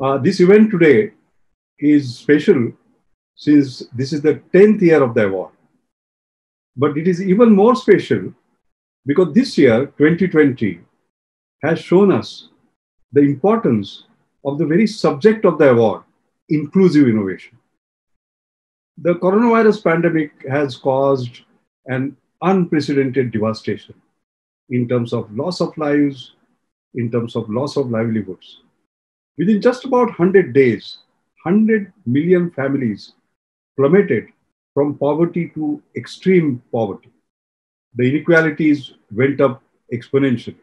Uh, this event today is special since this is the 10th year of the award. But it is even more special because this year, 2020, has shown us the importance of the very subject of the award, inclusive innovation. The coronavirus pandemic has caused an unprecedented devastation in terms of loss of lives, in terms of loss of livelihoods. Within just about 100 days, 100 million families plummeted from poverty to extreme poverty. The inequalities went up exponentially.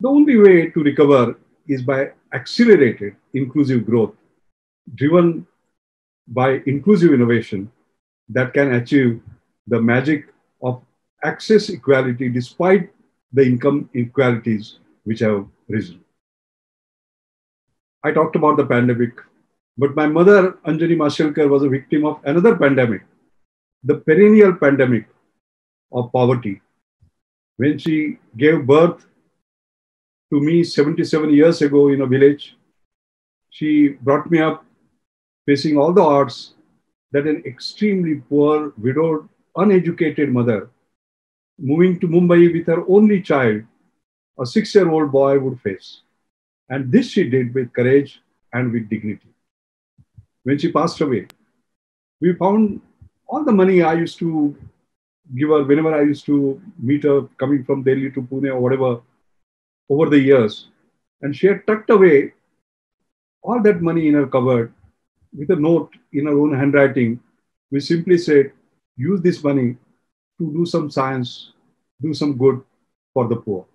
The only way to recover is by accelerated inclusive growth driven by inclusive innovation that can achieve the magic of access equality despite the income inequalities which have risen. I talked about the pandemic, but my mother, Anjani Mashelkar, was a victim of another pandemic, the perennial pandemic of poverty. When she gave birth to me 77 years ago in a village, she brought me up facing all the odds that an extremely poor, widowed, uneducated mother moving to Mumbai with her only child, a six year old boy, would face. And this she did with courage and with dignity. When she passed away, we found all the money I used to give her whenever I used to meet her coming from Delhi to Pune or whatever over the years. And she had tucked away all that money in her cupboard with a note in her own handwriting. We simply said, use this money to do some science, do some good for the poor.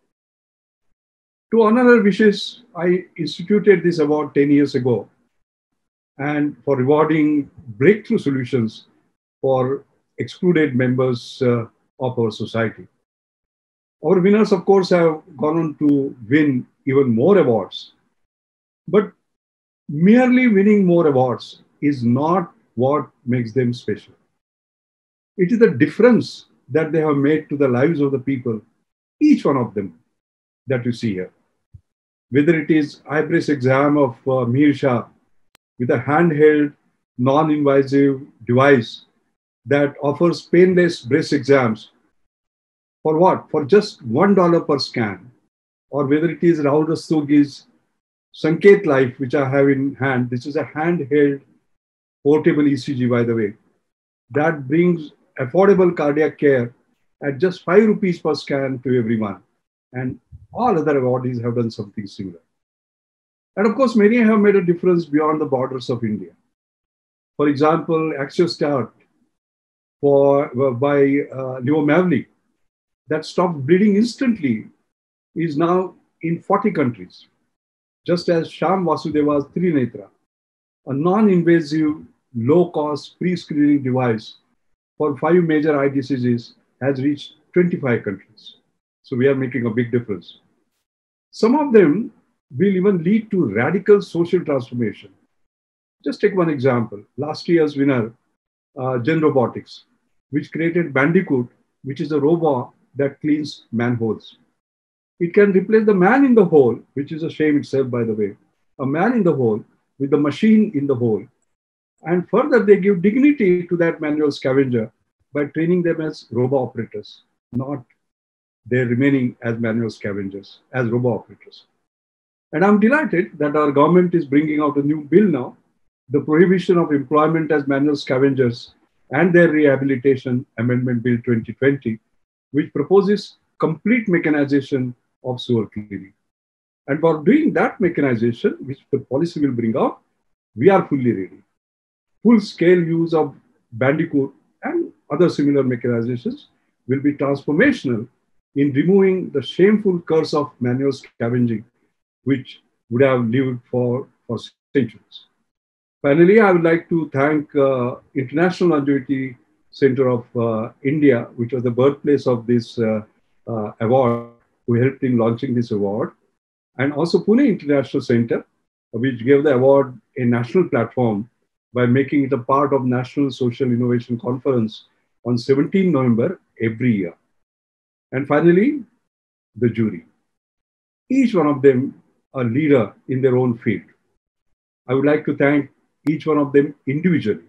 To honor her wishes, I instituted this award 10 years ago and for rewarding breakthrough solutions for excluded members uh, of our society. Our winners, of course, have gone on to win even more awards. But merely winning more awards is not what makes them special. It is the difference that they have made to the lives of the people, each one of them that you see here. Whether it is iBreastExam of uh, Mihir Shah with a handheld, non-invasive device that offers painless breast exams for what? For just $1 per scan. Or whether it is Rahul Rastogi's Sanket Life, which I have in hand. This is a handheld portable ECG, by the way, that brings affordable cardiac care at just 5 rupees per scan to everyone. And all other awardees have done something similar. And of course, many have made a difference beyond the borders of India. For example, Axiostat for, by uh, Leo Mavely that stopped bleeding instantly is now in 40 countries, just as Shyam Vasudeva's Trinetra, a non-invasive, low-cost pre-screening device for five major eye diseases has reached 25 countries. So we are making a big difference. Some of them will even lead to radical social transformation. Just take one example. Last year's winner, uh, Gen Robotics, which created Bandicoot, which is a robot that cleans manholes. It can replace the man in the hole, which is a shame itself, by the way, a man in the hole with the machine in the hole. And further, they give dignity to that manual scavenger by training them as robot operators, not they're remaining as manual scavengers, as robot operators. And I'm delighted that our government is bringing out a new bill now, the Prohibition of Employment as Manual Scavengers and their Rehabilitation Amendment Bill 2020, which proposes complete mechanization of sewer cleaning. And for doing that mechanization, which the policy will bring out, we are fully ready. Full scale use of Bandicoot and other similar mechanizations will be transformational in removing the shameful curse of manual scavenging, which would have lived for, for centuries. Finally, I would like to thank uh, International Longevity Center of uh, India, which was the birthplace of this uh, uh, award, who helped in launching this award, and also Pune International Center, which gave the award a national platform by making it a part of National Social Innovation Conference on 17 November every year. And finally, the jury. Each one of them a leader in their own field. I would like to thank each one of them individually.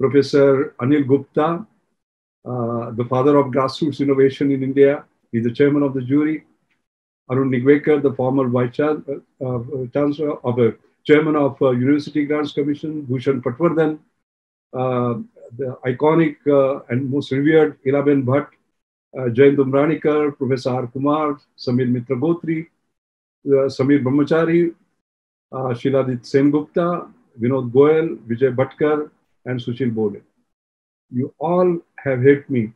Professor Anil Gupta, uh, the father of grassroots innovation in India, is the chairman of the jury. Arun Nigavekar, the former vice uh, uh, chancellor of a chairman of uh, University Grants Commission, Bhushan Patwardhan, uh, the iconic uh, and most revered Elaben Bhatt, uh, Jain Dumranikar, Professor R. Kumar, Samir Mitragotri, uh, Samir Brahmachari, uh, Shiladitya Sengupta, Vinod Goel, Vijay Bhatkar, and Sushil Bode. You all have helped me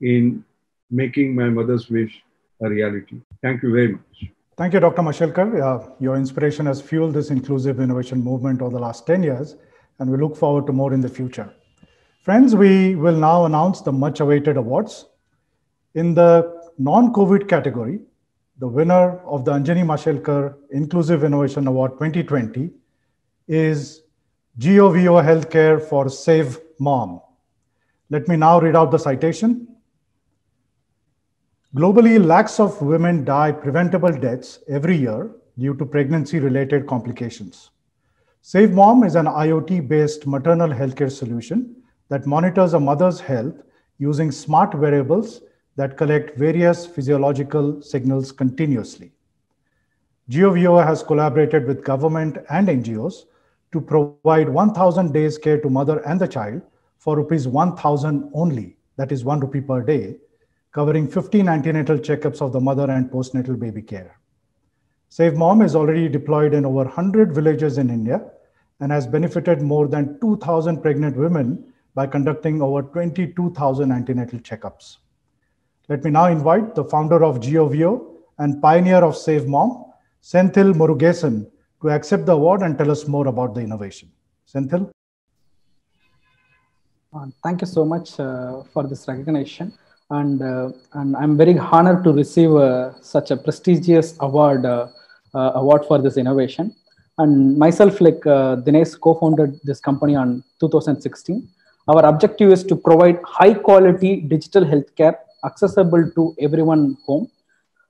in making my mother's wish a reality. Thank you very much. Thank you, Dr. Mashelkar. Uh, your inspiration has fueled this inclusive innovation movement over the last 10 years, and we look forward to more in the future. Friends, we will now announce the much awaited awards. In the non COVID category, the winner of the Anjani Mashelkar Inclusive Innovation Award 2020 is JioVio Healthcare for Save Mom. Let me now read out the citation. Globally, lakhs of women die preventable deaths every year due to pregnancy related complications. Save Mom is an IoT based maternal healthcare solution that monitors a mother's health using smart wearables that collect various physiological signals continuously. JioVio has collaborated with government and NGOs to provide 1,000 days care to mother and the child for rupees 1,000 only, that is 1 rupee per day, covering 15 antenatal checkups of the mother and postnatal baby care. Save Mom is already deployed in over 100 villages in India and has benefited more than 2,000 pregnant women by conducting over 22,000 antenatal checkups. Let me now invite the founder of JioVio and pioneer of Save Mom, Senthil Murugesan, to accept the award and tell us more about the innovation. Senthil? Uh, thank you so much uh, for this recognition. And, uh, and I'm very honored to receive uh, such a prestigious award, uh, award for this innovation. And myself, like Dinesh, co-founded this company on 2016 our objective is to provide high quality digital healthcare accessible to everyone home.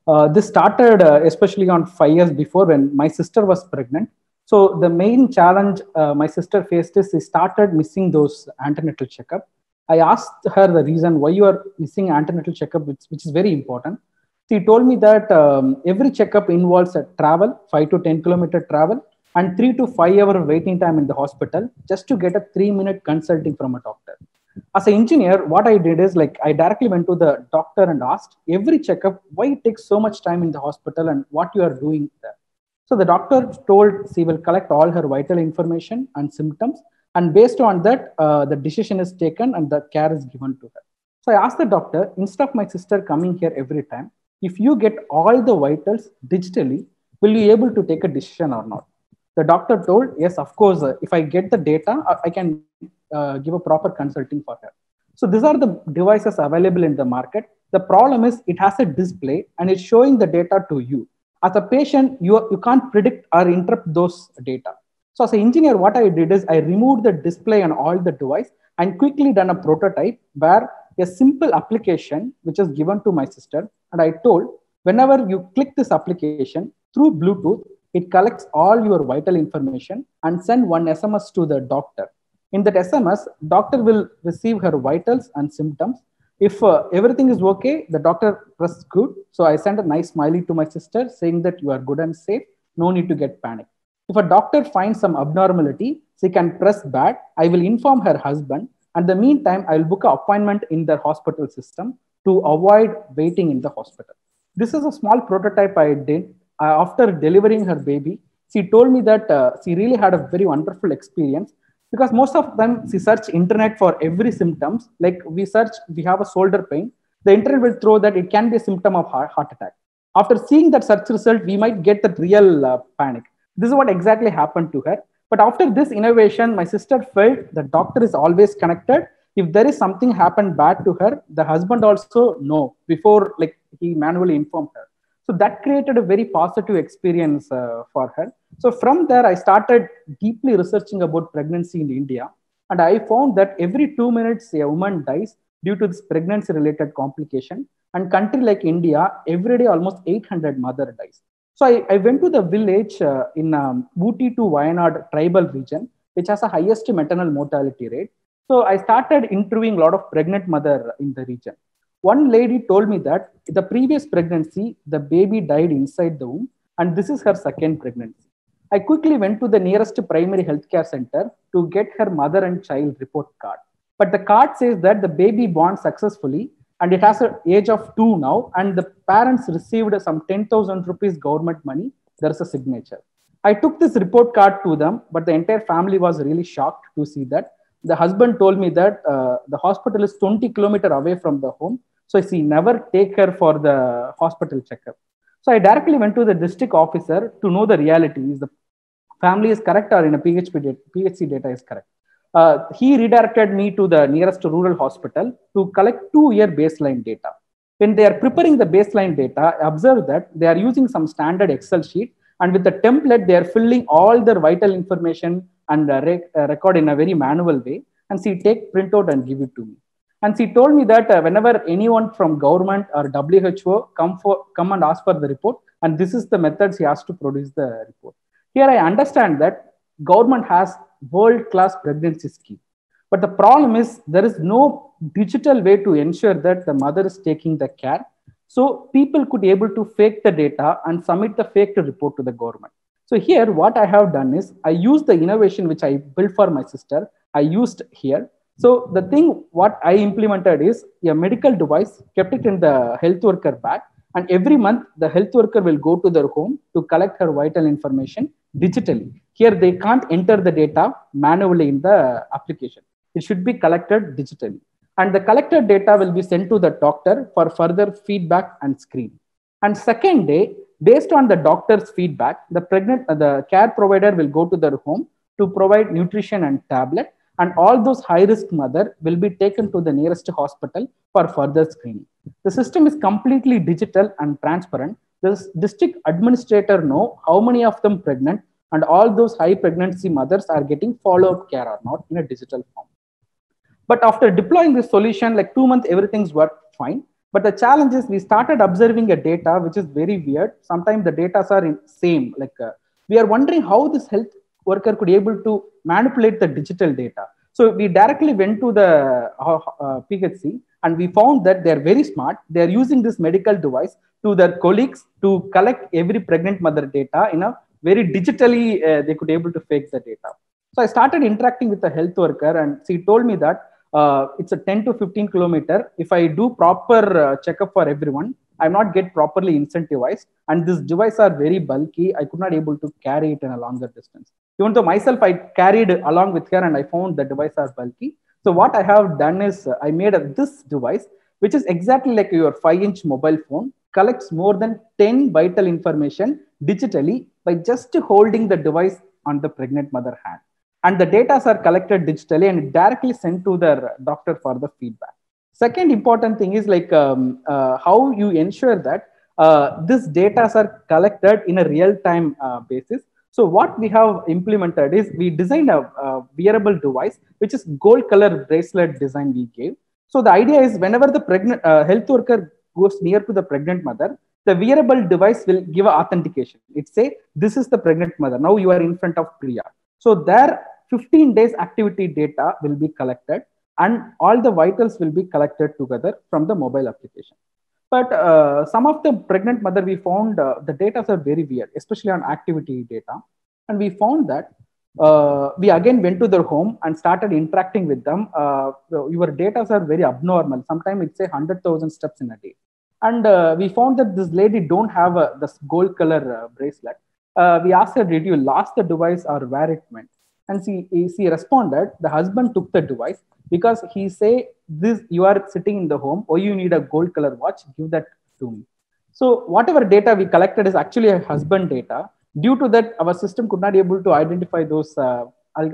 Uh, this started uh, especially on five years before when my sister was pregnant. So the main challenge uh, my sister faced is she started missing those antenatal checkup. I asked her the reason why you are missing antenatal checkup, which, which is very important. She told me that um, every checkup involves a travel, five to 10 kilometer travel, and three to five hour waiting time in the hospital just to get a three minute consulting from a doctor. As an engineer, what I did is like I directly went to the doctor and asked every checkup why it takes so much time in the hospital and what you are doing there. So the doctor told she will collect all her vital information and symptoms, and based on that, uh, the decision is taken and the care is given to her. So I asked the doctor instead of my sister coming here every time, if you get all the vitals digitally, will you able to take a decision or not? The doctor told yes of course uh, if i get the data i can uh, give a proper consulting for her. So these are the devices available in the market. The problem is it has a display and it's showing the data to you. As a patient you, you can't predict or interrupt those data. So as an engineer what i did is i removed the display on all the device and quickly done a prototype where a simple application which is given to my sister and i told whenever you click this application through bluetooth it collects all your vital information and send one SMS to the doctor. In that SMS, doctor will receive her vitals and symptoms. If uh, everything is okay, the doctor press good. So I send a nice smiley to my sister saying that you are good and safe. No need to get panic. If a doctor finds some abnormality, she can press bad. I will inform her husband. And the meantime, I will book an appointment in the hospital system to avoid waiting in the hospital. This is a small prototype I did after delivering her baby, she told me that uh, she really had a very wonderful experience because most of them she search internet for every symptoms. Like we search, we have a shoulder pain. The internet will throw that it can be a symptom of heart, heart attack. After seeing that search result, we might get that real uh, panic. This is what exactly happened to her. But after this innovation, my sister felt the doctor is always connected. If there is something happened bad to her, the husband also know before like he manually informed her. So that created a very positive experience uh, for her. So from there, I started deeply researching about pregnancy in India. And I found that every two minutes, a woman dies due to this pregnancy related complication. And country like India, every day almost 800 mother dies. So I, I went to the village uh, in um, to Wayanad tribal region, which has the highest maternal mortality rate. So I started interviewing a lot of pregnant mother in the region. One lady told me that the previous pregnancy, the baby died inside the womb, and this is her second pregnancy. I quickly went to the nearest primary healthcare center to get her mother and child report card. But the card says that the baby born successfully and it has an age of two now, and the parents received some 10,000 rupees government money. There's a signature. I took this report card to them, but the entire family was really shocked to see that. The husband told me that uh, the hospital is 20 kilometer away from the home, so he never take her for the hospital checkup. So I directly went to the district officer to know the reality. Is the family is correct or in a PHP data, PHC data is correct? Uh, he redirected me to the nearest rural hospital to collect two-year baseline data. When they are preparing the baseline data, observe that they are using some standard Excel sheet and with the template, they are filling all their vital information and uh, uh, record in a very manual way. And she take printout and give it to me. And she told me that uh, whenever anyone from government or WHO come for come and ask for the report, and this is the method she has to produce the report. Here I understand that government has world-class pregnancy scheme. But the problem is there is no digital way to ensure that the mother is taking the care. So people could able to fake the data and submit the fake report to the government. So here, what I have done is I used the innovation which I built for my sister. I used here. So the thing what I implemented is a medical device, kept it in the health worker bag, and every month the health worker will go to their home to collect her vital information digitally. Here they can't enter the data manually in the application. It should be collected digitally. And the collected data will be sent to the doctor for further feedback and screen. And second day, based on the doctor's feedback, the pregnant, uh, the care provider will go to their home to provide nutrition and tablet. And all those high risk mother will be taken to the nearest hospital for further screening. The system is completely digital and transparent. The district administrator know how many of them pregnant and all those high pregnancy mothers are getting follow-up care or not in a digital form. But after deploying this solution, like two months, everything's worked fine. But the challenge is we started observing a data which is very weird. Sometimes the data are in same. Like uh, we are wondering how this health worker could able to manipulate the digital data. So we directly went to the uh, uh, PHC and we found that they're very smart. They're using this medical device to their colleagues to collect every pregnant mother data in a very digitally uh, they could able to fake the data so i started interacting with the health worker and she told me that uh, it's a 10 to 15 kilometer if i do proper uh, checkup for everyone i'm not get properly incentivized and this device are very bulky i could not able to carry it in a longer distance even though myself i carried along with her and i found the device are bulky so what i have done is uh, i made a, this device which is exactly like your 5 inch mobile phone collects more than 10 vital information digitally by just holding the device on the pregnant mother hand. And the data are collected digitally and directly sent to the doctor for the feedback. Second important thing is like um, uh, how you ensure that uh, this data are collected in a real-time uh, basis. So what we have implemented is we designed a, a wearable device, which is gold color bracelet design we gave. So the idea is whenever the pregnant uh, health worker goes near to the pregnant mother, the wearable device will give authentication. It say, this is the pregnant mother. Now you are in front of Priya. So there 15 days activity data will be collected and all the vitals will be collected together from the mobile application. But uh, some of the pregnant mother we found uh, the data are very weird, especially on activity data. And we found that uh, we again went to their home and started interacting with them. Uh, your data are very abnormal. Sometimes it's say 100,000 steps in a day and uh, we found that this lady don't have a, this gold color uh, bracelet uh, we asked her did you lost the device or where it went and she, she responded the husband took the device because he say this you are sitting in the home or you need a gold color watch give that to me so whatever data we collected is actually a husband data due to that our system could not be able to identify those uh,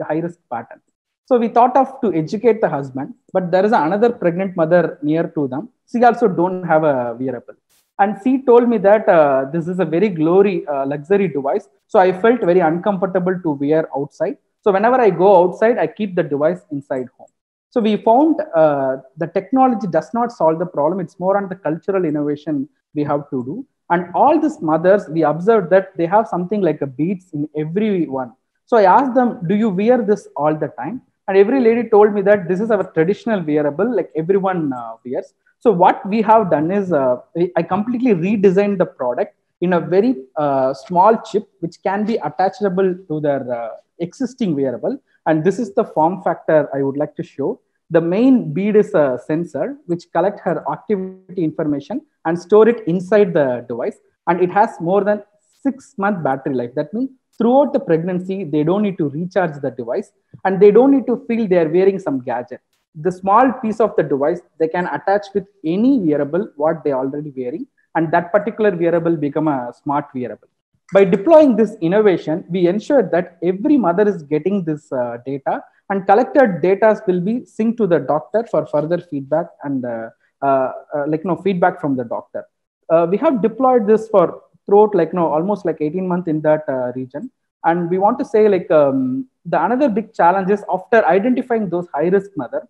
high risk patterns so we thought of to educate the husband, but there is another pregnant mother near to them. She also don't have a wearable. And she told me that uh, this is a very glory uh, luxury device. So I felt very uncomfortable to wear outside. So whenever I go outside, I keep the device inside home. So we found uh, the technology does not solve the problem. It's more on the cultural innovation we have to do. And all these mothers, we observed that they have something like a beads in every one. So I asked them, do you wear this all the time? And every lady told me that this is our traditional wearable, like everyone uh, wears. So what we have done is uh, I completely redesigned the product in a very uh, small chip, which can be attachable to their uh, existing wearable. And this is the form factor I would like to show. The main bead is a sensor which collect her activity information and store it inside the device. And it has more than six month battery life. That means throughout the pregnancy, they don't need to recharge the device and they don't need to feel they are wearing some gadget. The small piece of the device, they can attach with any wearable what they already wearing and that particular wearable become a smart wearable. By deploying this innovation, we ensure that every mother is getting this uh, data and collected data will be synced to the doctor for further feedback and uh, uh, uh like you know feedback from the doctor. Uh, we have deployed this for throughout like you know almost like 18 months in that uh, region and we want to say like um, the another big challenge is after identifying those high risk mother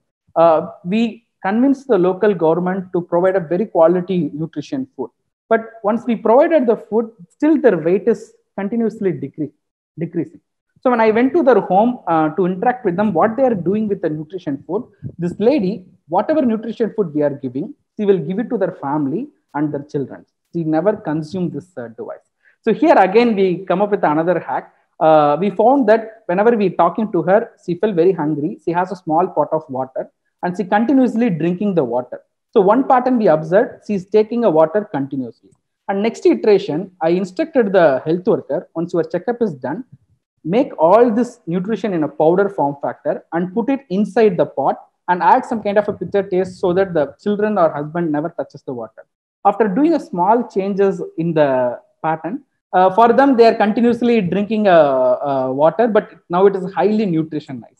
we convince the local government to provide a very quality nutrition food but once we provided the food still their weight is continuously decrease, decreasing so when i went to their home uh, to interact with them what they are doing with the nutrition food this lady whatever nutrition food we are giving she will give it to their family and their children she never consumed this uh, device. So here again, we come up with another hack. Uh, we found that whenever we talking to her, she felt very hungry. She has a small pot of water and she continuously drinking the water. So one pattern we observed, she's taking a water continuously. And next iteration, I instructed the health worker, once your checkup is done, make all this nutrition in a powder form factor and put it inside the pot and add some kind of a bitter taste so that the children or husband never touches the water after doing a small changes in the pattern, uh, for them, they are continuously drinking uh, uh, water, but now it is highly nutritionized.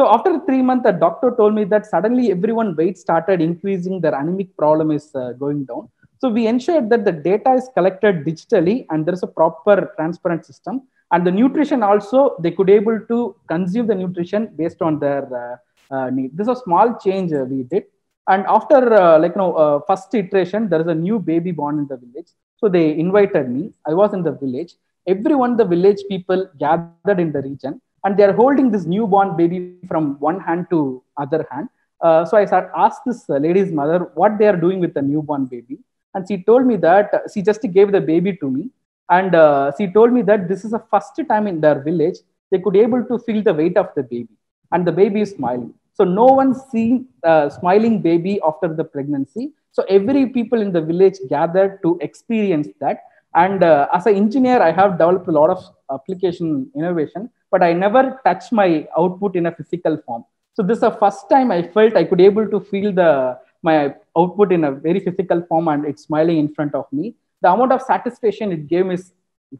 So after three months, the doctor told me that suddenly everyone weight started increasing, their anemic problem is uh, going down. So we ensured that the data is collected digitally and there is a proper transparent system. And the nutrition also, they could able to consume the nutrition based on their uh, uh, need. This is a small change we did and after uh, like you know uh, first iteration there is a new baby born in the village so they invited me i was in the village everyone the village people gathered in the region and they are holding this newborn baby from one hand to other hand. Uh, so i asked this uh, lady's mother what they are doing with the newborn baby. And she told me that uh, she just gave the baby to me. And uh, she told me that this is the first time in their village they could able to feel the weight of the baby. And the baby is smiling. So no one seen a smiling baby after the pregnancy. So every people in the village gathered to experience that. And uh, as an engineer, I have developed a lot of application innovation, but I never touch my output in a physical form. So this is the first time I felt I could able to feel the my output in a very physical form and it's smiling in front of me. The amount of satisfaction it gave me is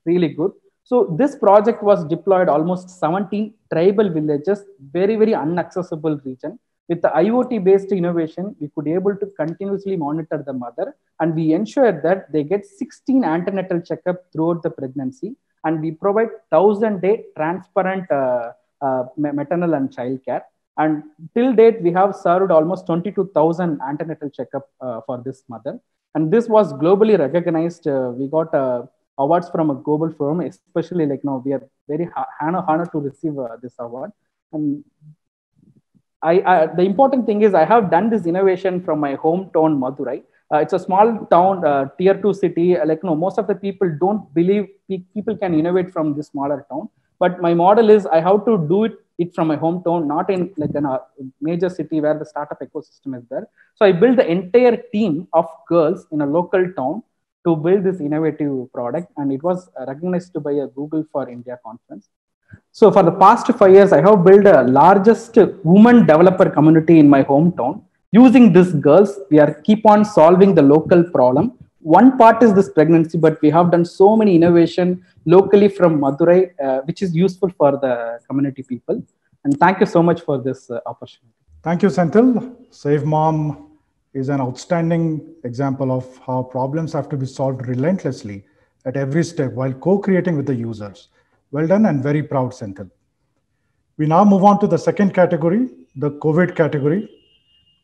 really good. So this project was deployed almost 17 tribal villages, very, very inaccessible region. With the IoT based innovation, we could able to continuously monitor the mother and we ensure that they get 16 antenatal checkup throughout the pregnancy. And we provide 1000 day transparent uh, uh, maternal and child care. And till date, we have served almost 22,000 antenatal checkup uh, for this mother. And this was globally recognized. Uh, we got a awards from a global firm, especially like now we are very honored to receive uh, this award. And I, I, the important thing is I have done this innovation from my hometown Madurai. Uh, it's a small town, uh, tier two city. Like no, most of the people don't believe people can innovate from this smaller town. But my model is I have to do it, it from my hometown, not in like a major city where the startup ecosystem is there. So I built the entire team of girls in a local town to build this innovative product and it was recognized by a google for india conference so for the past five years i have built a largest woman developer community in my hometown using these girls we are keep on solving the local problem one part is this pregnancy but we have done so many innovation locally from madurai uh, which is useful for the community people and thank you so much for this uh, opportunity thank you senthil save mom is an outstanding example of how problems have to be solved relentlessly at every step while co-creating with the users. Well done and very proud, Senthil. We now move on to the second category, the COVID category.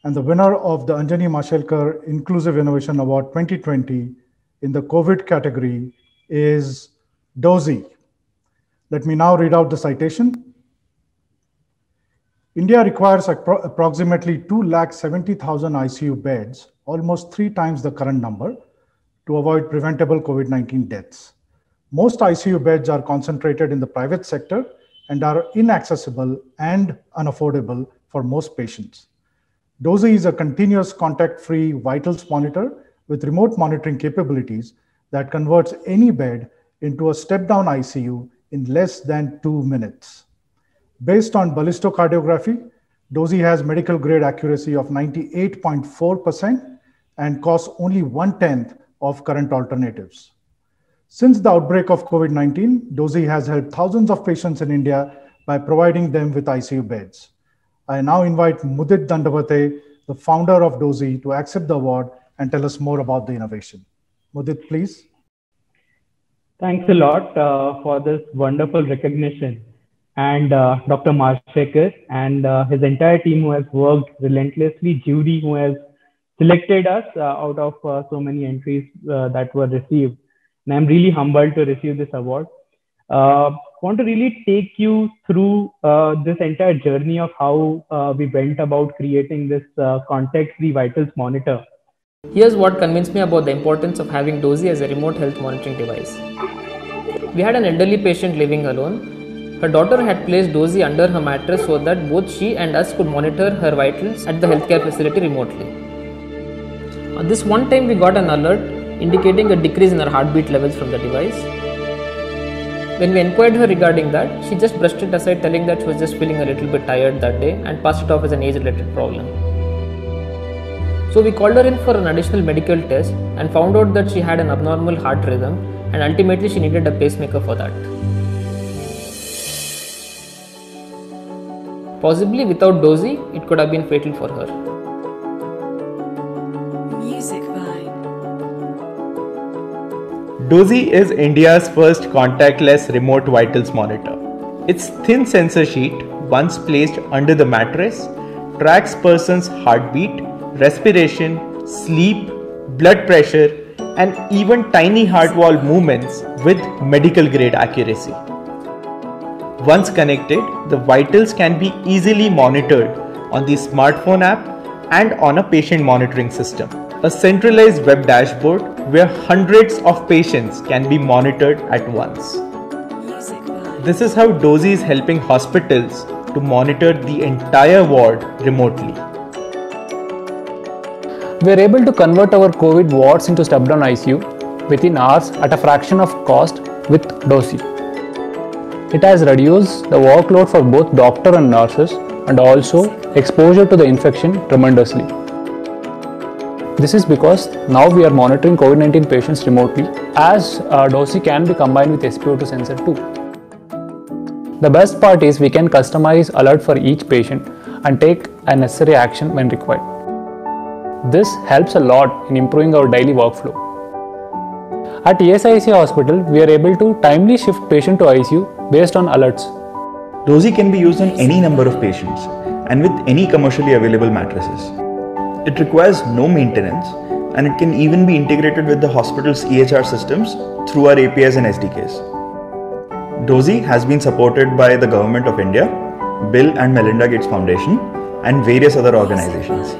And the winner of the Anjani Mashelkar Inclusive Innovation Award 2020 in the COVID category is Dozee. Let me now read out the citation. India requires appro approximately 2,70,000 ICU beds, almost three times the current number, to avoid preventable COVID 19 deaths. Most ICU beds are concentrated in the private sector and are inaccessible and unaffordable for most patients. Dozee is a continuous contact free vitals monitor with remote monitoring capabilities that converts any bed into a step down ICU in less than two minutes. Based on ballistocardiography, Dozee has medical grade accuracy of 98.4% and costs only one tenth of current alternatives. Since the outbreak of COVID 19, Dozee has helped thousands of patients in India by providing them with ICU beds. I now invite Mudit Dandwate, the founder of Dozee, to accept the award and tell us more about the innovation. Mudit, please. Thanks a lot uh, for this wonderful recognition. And uh, Dr. Mashelkar and uh, his entire team who has worked relentlessly, Judy who has selected us uh, out of uh, so many entries uh, that were received. And I'm really humbled to receive this award. Uh, want to really take you through uh, this entire journey of how uh, we went about creating this contact-free vitals monitor Here's what convinced me about the importance of having Dozee as a remote health monitoring device. We had an elderly patient living alone. Her daughter had placed Dozee under her mattress so that both she and us could monitor her vitals at the healthcare facility remotely. On this one time, we got an alert indicating a decrease in her heartbeat levels from the device. When we inquired her regarding that, she just brushed it aside, telling that she was just feeling a little bit tired that day and passed it off as an age related problem. So we called her in for an additional medical test and found out that she had an abnormal heart rhythm and ultimately she needed a pacemaker for that. Possibly without Dozee, it could have been fatal for her. Music. Dozee is India's first contactless remote vitals monitor. Its thin sensor sheet, once placed under the mattress, tracks person's heartbeat respiration, sleep, blood pressure, and even tiny heart wall movements with medical grade accuracy. Once connected, the vitals can be easily monitored on the smartphone app and on a patient monitoring system. A centralized web dashboard where hundreds of patients can be monitored at once. This is how Dozee is helping hospitals to monitor the entire ward remotely. We are able to convert our COVID wards into step-down ICU within hours at a fraction of cost with Dozee. It has reduced the workload for both doctor and nurses and also exposure to the infection tremendously. This is because now we are monitoring COVID-19 patients remotely as uh, Dozee can be combined with SpO2 sensor too. The best part is we can customize alert for each patient and take a necessary action when required. This helps a lot in improving our daily workflow. At ESIC hospital, we are able to timely shift patient to ICU based on alerts. Dozee can be used on any number of patients and with any commercially available mattresses. It requires no maintenance and it can even be integrated with the hospital's EHR systems through our APIs and SDKs. Dozee has been supported by the Government of India, Bill and Melinda Gates Foundation, and various other organizations.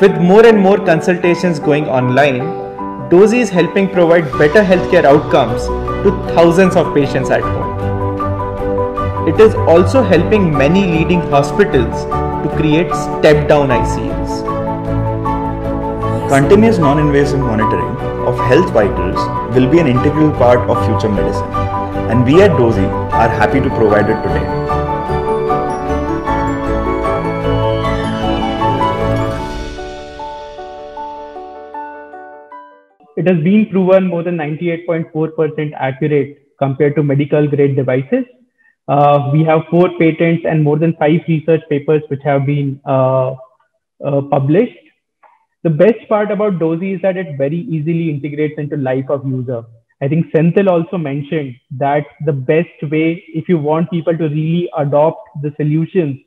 With more and more consultations going online, Dozee is helping provide better healthcare outcomes to thousands of patients at home. It is also helping many leading hospitals to create step down ICUs. Continuous non invasive monitoring of health vitals will be an integral part of future medicine, and we at Dozee are happy to provide it today. it has been proven more than 98.4% accurate compared to medical grade devices. Uh, we have four patents and more than five research papers which have been uh, uh, published. The best part about Dozee is that it very easily integrates into life of user. I think Senthil also mentioned that the best way, if you want people to really adopt the solutions,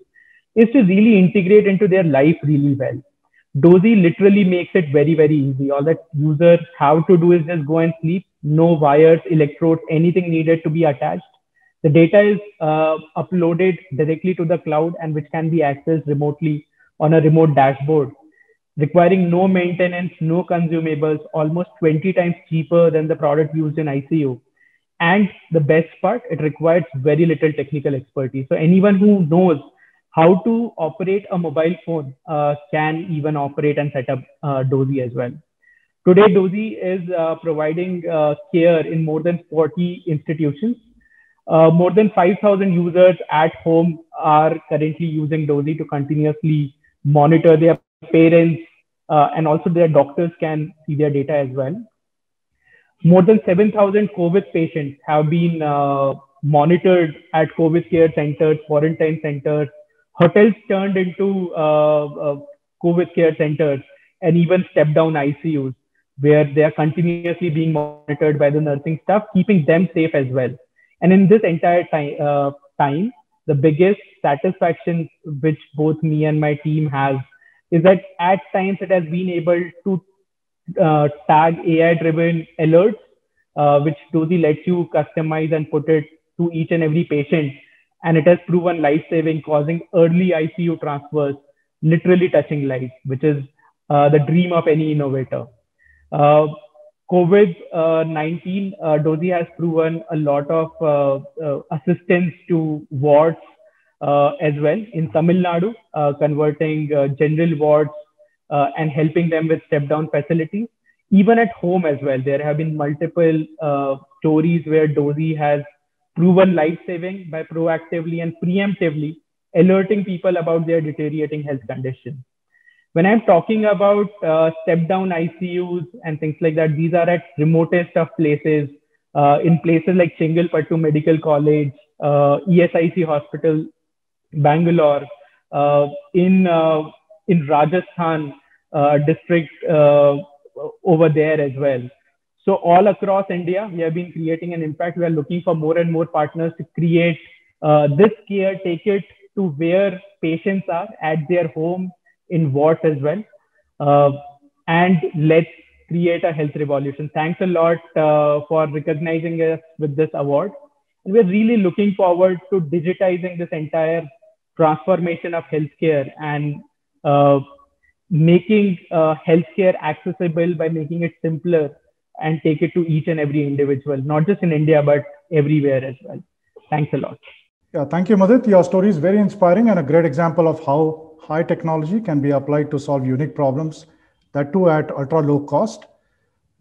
is to really integrate into their life really well. Dozee literally makes it very, very easy. All that users have to do is just go and sleep. No wires, electrodes, anything needed to be attached. The data is uh, uploaded directly to the cloud and which can be accessed remotely on a remote dashboard, requiring no maintenance, no consumables, almost 20 times cheaper than the product used in ICU. And the best part, it requires very little technical expertise. So anyone who knows how to operate a mobile phone uh, can even operate and set up uh, Dozee as well. Today, Dozee is uh, providing uh, care in more than 40 institutions. Uh, more than 5,000 users at home are currently using Dozee to continuously monitor their parents uh, and also their doctors can see their data as well. More than 7,000 COVID patients have been monitored at COVID care centers, quarantine centers, hotels turned into uh, uh, COVID care centers and even step down ICUs where they are continuously being monitored by the nursing staff, keeping them safe as well. And in this entire time, uh, time the biggest satisfaction which both me and my team has is that at times it has been able to uh, tag AI-driven alerts, uh, which Dozee lets you customize and put it to each and every patient and it has proven life-saving, causing early ICU transfers, literally touching lives, which is uh, the dream of any innovator. Uh, COVID-19, uh, Dozee has proven a lot of uh, uh, assistance to wards uh, as well in Tamil Nadu, converting general wards and helping them with step-down facilities. Even at home as well, there have been multiple stories where Dozee has proven life saving by proactively and preemptively alerting people about their deteriorating health condition. When I'm talking about uh, step down ICUs and things like that, these are at remotest of places, uh, in places like Chengalpattu Medical College, uh, ESIC Hospital, Bangalore, uh, in, uh, in Rajasthan uh, district over there as well. So all across India, we have been creating an impact. We are looking for more and more partners to create this care, take it to where patients are at their home in wards as well. Uh, and let's create a health revolution. Thanks a lot uh, for recognizing us with this award. And we're really looking forward to digitizing this entire transformation of healthcare and uh, making uh, healthcare accessible by making it simpler and take it to each and every individual, not just in India, but everywhere as well. Thanks a lot. Yeah, thank you, Mudit. Your story is very inspiring and a great example of how high technology can be applied to solve unique problems, that too at ultra low cost.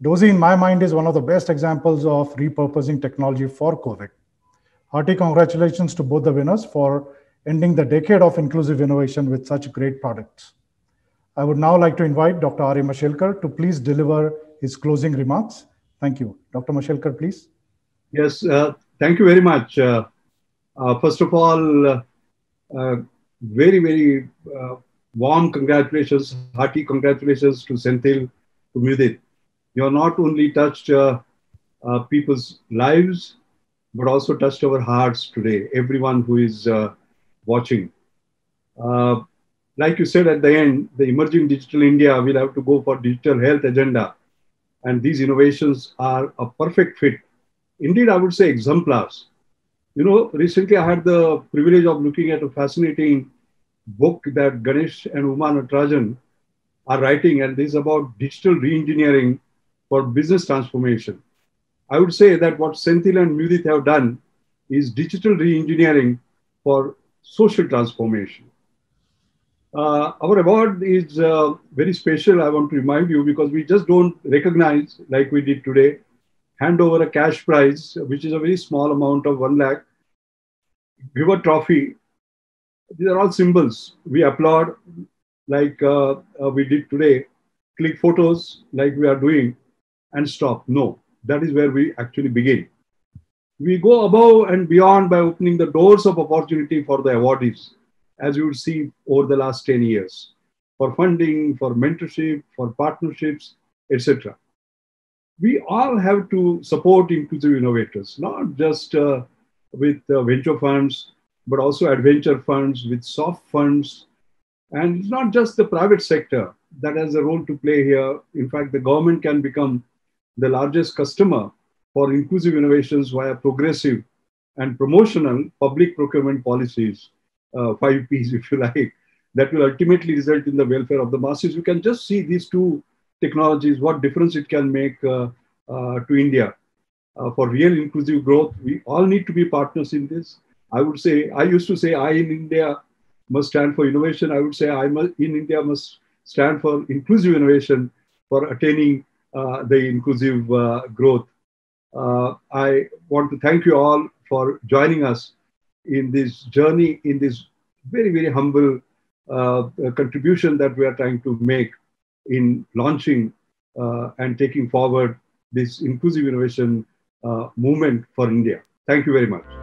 Dozee, in my mind, is one of the best examples of repurposing technology for COVID. Hearty congratulations to both the winners for ending the decade of inclusive innovation with such great products. I would now like to invite Dr. Ari Mashelkar to please deliver his closing remarks. Thank you. Dr. Mashelkar, please. Yes, uh, thank you very much. Uh, uh, first of all, uh, very, very uh, warm congratulations, hearty congratulations to Senthil, to Mudit. You have not only touched uh, uh, people's lives, but also touched our hearts today, everyone who is uh, watching. like you said at the end, the emerging digital India will have to go for digital health agenda and these innovations are a perfect fit. Indeed, I would say exemplars. You know, recently I had the privilege of looking at a fascinating book that Ganesh and Uma Natarajan are writing, and this is about digital reengineering for business transformation. I would say that what Senthil and Mudit have done is digital reengineering for social transformation. Uh, our award is uh, very special, I want to remind you, because we just don't recognize, like we did today, hand over a cash prize, which is a very small amount of 1 lakh, give a trophy. These are all symbols. We applaud, like uh, uh, we did today, click photos, like we are doing, and stop. No, that is where we actually begin. We go above and beyond by opening the doors of opportunity for the awardees as you would see over the last 10 years for funding, for mentorship, for partnerships, etc. We all have to support inclusive innovators, not just uh, with uh, venture funds, but also adventure funds, with soft funds, And it's not just the private sector that has a role to play here. In fact, the government can become the largest customer for inclusive innovations via progressive and promotional public procurement policies, uh, five Ps, if you like, that will ultimately result in the welfare of the masses. You can just see these two technologies, what difference it can make uh, uh, to India. Uh, for real inclusive growth, we all need to be partners in this. I would say, I used to say, I in India must stand for innovation. I would say, I in India must stand for inclusive innovation for attaining uh, the inclusive uh, growth. Uh, I want to thank you all for joining us in this journey, in this very, very humble uh, contribution that we are trying to make in launching uh, and taking forward this inclusive innovation uh, movement for India. Thank you very much.